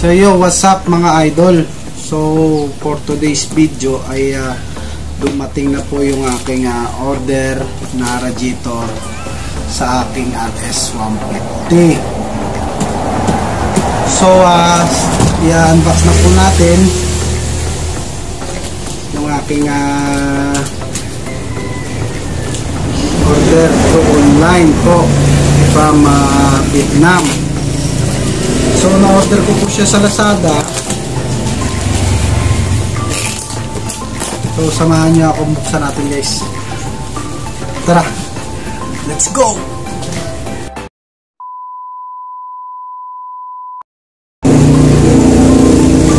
So yo, what's up mga idol? So for today's video ay uh, dumating na po yung aking uh, order na radiator sa aking RS 150. So uh, i-unbox na po natin yung aking uh, order po online po from uh, Vietnam. So, na-order ko po siya sa Lazada. So, samahan niyo ako buksan natin guys. Tara! Let's go!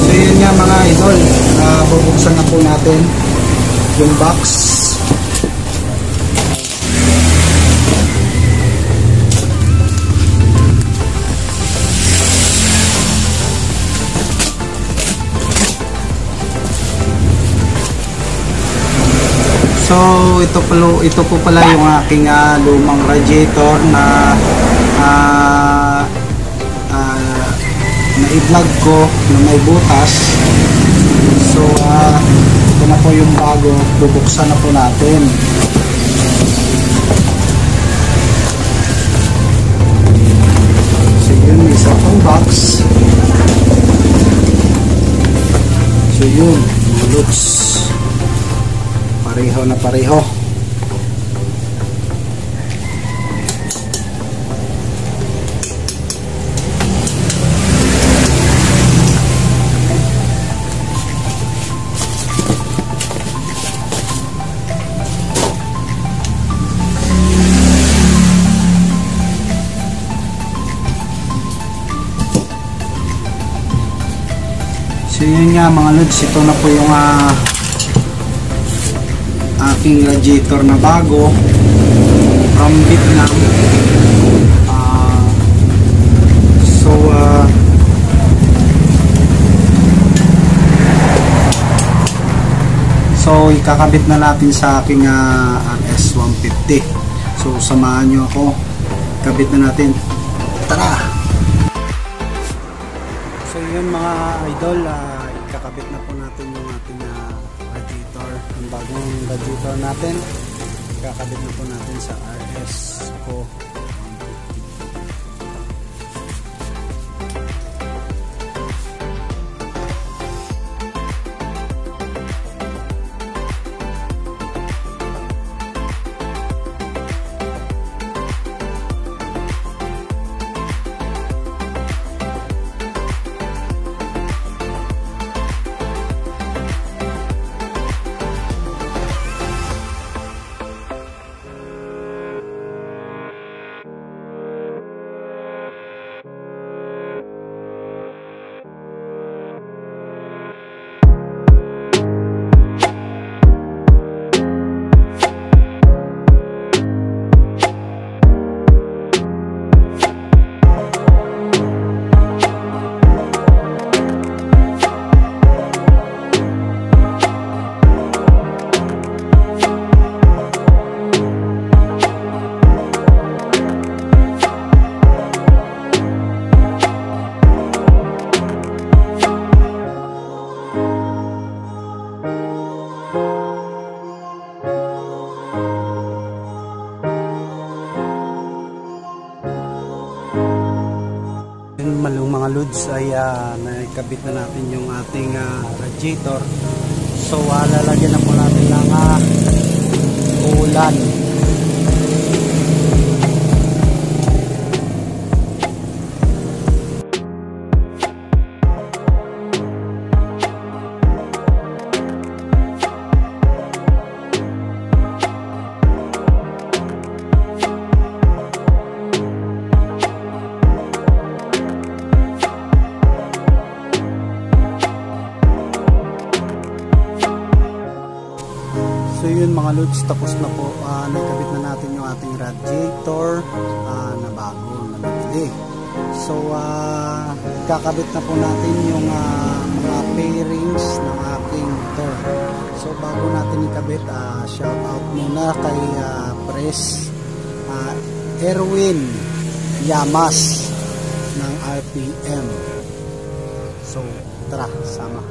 So, yun nga mga idol. Uh, bubuksan na po natin yung box. So ito po ito po pala yung aking uh, lumang radiator na uh, uh, na i-vlog ko na may butas. So uh, ito na po yung bago, bubuksan na po natin. So yun, isa pang box. So yun, looks pareho na pareho. So yun nga mga lods, ito na po yung uh, aking radiator na bago. From Vietnam. Uh, so uh, so ikakabit na natin sa aking uh, RS150 so samahan nyo ako. Kabit na natin. Tara! So yun mga idol uh, ikakabit na po natin yung bagong radiator natin. Kakabit na po natin sa RS ko mga loads ay uh, nakabit na natin yung ating uh, radiator. So uh, lalagyan na po natin ng uh, ulan So yun mga lods, tapos na po. Uh, nakabit na natin yung ating radiator uh, na bago na nabili. So uh, kakabit na po natin yung uh, mga pairings ng aking motor. So bago natin ikabit, uh, shout out muna kay uh, Press uh, Erwin Yamas ng RPM. So, tara, sama.